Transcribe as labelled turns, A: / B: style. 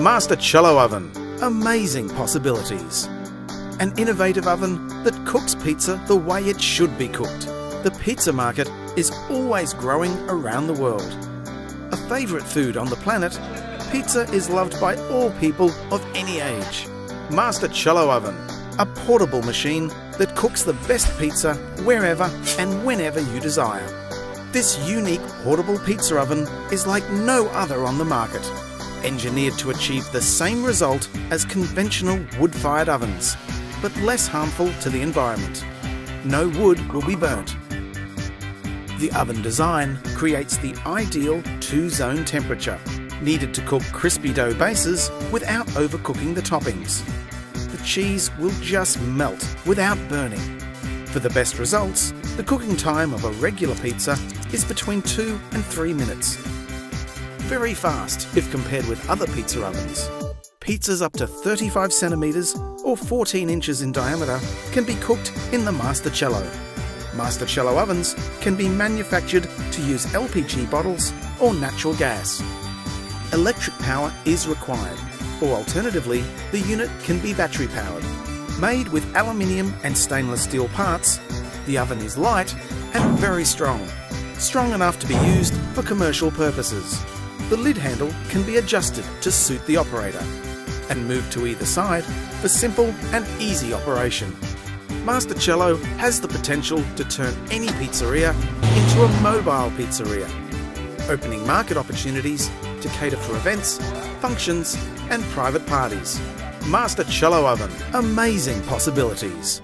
A: Master Cello Oven. Amazing possibilities. An innovative oven that cooks pizza the way it should be cooked. The pizza market is always growing around the world. A favourite food on the planet, pizza is loved by all people of any age. Master Cello Oven, a portable machine that cooks the best pizza wherever and whenever you desire. This unique portable pizza oven is like no other on the market, engineered to achieve the same result as conventional wood-fired ovens, but less harmful to the environment. No wood will be burnt. The oven design creates the ideal two-zone temperature, needed to cook crispy dough bases without overcooking the toppings. The cheese will just melt without burning. For the best results, the cooking time of a regular pizza is between 2 and 3 minutes. Very fast if compared with other pizza ovens. Pizzas up to 35 centimetres or 14 inches in diameter can be cooked in the Master Cello. Master Cello ovens can be manufactured to use LPG bottles or natural gas. Electric power is required, or alternatively, the unit can be battery powered. Made with aluminium and stainless steel parts, the oven is light and very strong, strong enough to be used for commercial purposes. The lid handle can be adjusted to suit the operator and moved to either side for simple and easy operation. Master Cello has the potential to turn any pizzeria into a mobile pizzeria, opening market opportunities to cater for events, functions, and private parties. Master Cello Oven, amazing possibilities.